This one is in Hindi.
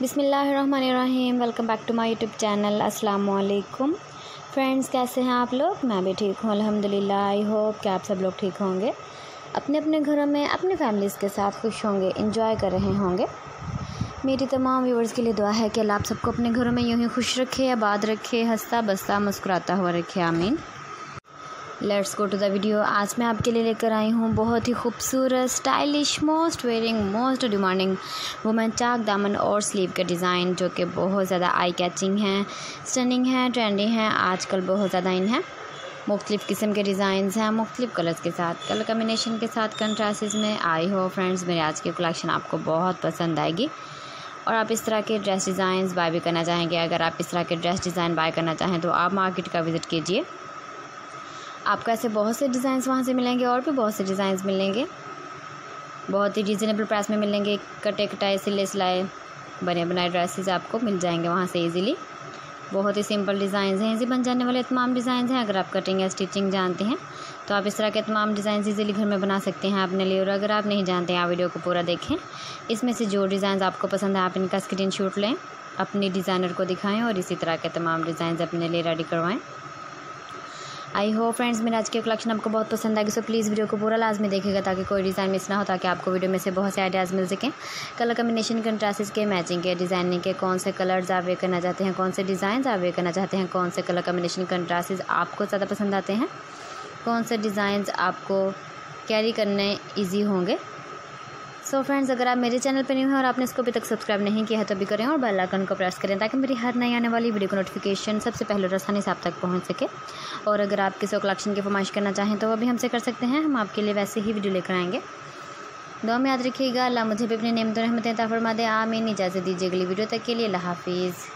बिसमीम welcome back to my YouTube channel. अस्सलाम वालेकुम फ्रेंड्स, कैसे हैं आप लोग? मैं भी ठीक हूँ, अल्हम्दुलिल्लाह। आई होप कि आप सब लोग ठीक होंगे। अपने अपने घरों में अपने फैमिलीज़ के साथ खुश होंगे इंजॉय कर रहे होंगे। मेरी तमाम व्यूवर्स के लिए दुआ है कि अल्लाह आप सबको अपने घरों में यूँ ही खुश रखे, आबाद रखे हंसता बसता मुस्कुराता हुआ रखे, आमीन। Let's go to the video आज मैं आपके लिए लेकर आई हूँ बहुत ही खूबसूरत stylish most wearing most demanding women चाक दामन और स्लीव का डिज़ाइन जो कि बहुत ज़्यादा आई कैचिंग हैं स्टनिंग हैं ट्रेंडी हैं, आजकल बहुत ज़्यादा इन है। मुख्तलिफ़ किस्म के डिज़ाइन हैं, मुख्तलिफ़ कलर्स के साथ कलर कम्बिनेशन के साथ कंट्रासेस में आई हो फ्रेंड्स मेरे आज की कलेक्शन आपको बहुत पसंद आएगी। और आप इस तरह के ड्रेस डिज़ाइन बाय भी करना चाहेंगे, अगर आप इस तरह के ड्रेस डिज़ाइन बाय करना चाहें तो आप मार्केट का विज़िट कीजिए। आपको ऐसे बहुत से डिज़ाइंस वहाँ से मिलेंगे और भी बहुत से डिज़ाइंस मिलेंगे। बहुत ही रिजनेबल प्राइस में मिलेंगे। कटे कटाए सिले सिलाए बने बनाए ड्रेसेस आपको मिल जाएँगे वहाँ से इजीली बहुत ही सिंपल डिज़ाइन हैं। इजी बन जाने वाले तमाम डिज़ाइन हैं। अगर आप कटिंग या स्टिचिंग जानते हैं तो आप इस तरह के तमाम डिज़ाइन इजीली घर में बना सकते हैं अपने लिए। और अगर आप नहीं जानते हैं, आप वीडियो को पूरा देखें। इसमें से जो डिज़ाइन आपको पसंद है, आप इनका स्क्रीन लें, अपनी डिज़ाइनर को दिखाएँ और इसी तरह के तमाम डिज़ाइन अपने लिए रेडी करवाएँ। आई होप फ्रेंड्स, मेरा आज के कलेक्शन आपको बहुत पसंद आएगी सो प्लीज़ वीडियो को पूरा लाजमी देखेगा ताकि कोई डिज़ाइन मिस ना हो, ताकि आपको वीडियो में से बहुत से आइडियाज़ मिल सकें। कलर कम्बिनेशन कंट्रास्ट के मैचिंग के डिज़ाइनिंग के, कौन से कलर्स आप वे करना चाहते हैं, कौन से डिज़ाइन आप वे करना चाहते हैं, कौन से कलर कम्बिनेशन कंट्रास्ट आपको ज़्यादा पसंद आते हैं, कौन से डिज़ाइन आपको कैरी करने ईजी होंगे। सो so फ्रेंड्स अगर आप मेरे चैनल पर नहीं हैं और आपने इसको अभी तक सब्सक्राइब नहीं किया है तो अभी करें और बेल आइकन को प्रेस करें ताकि मेरी हर नई आने वाली वीडियो को नोटिफिकेशन सबसे पहले और आसानी से आप तक पहुँच सके। और अगर आप किसी कलेक्शन की फरमाइश करना चाहें तो वो भी हमसे कर सकते हैं। हम आपके लिए वैसे ही वीडियो लेकर आएँगे। दो में याद रखिएगा, अल्लाह मुझे भी अपने नेम तो रहमतें फरमा दे आमीन। इजाज़त दीजिए अगली वीडियो तक के लिए। हाफिज़।